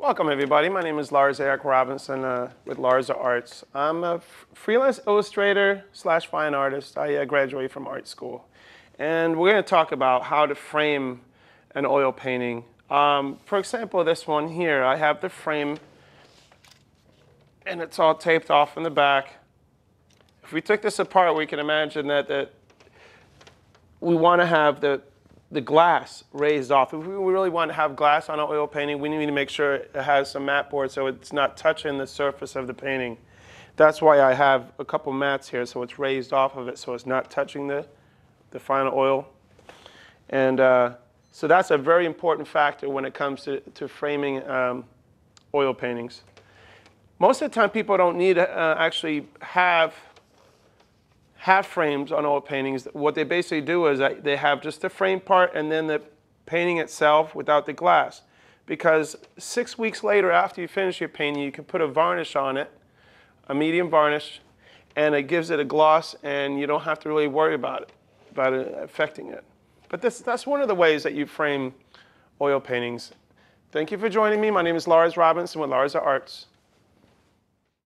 Welcome, everybody. My name is Lars Eric Robinson uh, with Larza Arts. I'm a freelance illustrator slash fine artist. I uh, graduated from art school. And we're going to talk about how to frame an oil painting. Um, for example, this one here, I have the frame and it's all taped off in the back. If we took this apart, we can imagine that, that we want to have the the glass raised off. If we really want to have glass on an oil painting, we need to make sure it has some mat board so it's not touching the surface of the painting. That's why I have a couple mats here so it's raised off of it so it's not touching the, the final oil. And uh, so that's a very important factor when it comes to, to framing um, oil paintings. Most of the time people don't need to uh, actually have half frames on oil paintings. What they basically do is they have just the frame part and then the painting itself without the glass. Because six weeks later, after you finish your painting, you can put a varnish on it, a medium varnish, and it gives it a gloss, and you don't have to really worry about it, about it affecting it. But this, that's one of the ways that you frame oil paintings. Thank you for joining me. My name is Lars Robinson with Larza Arts.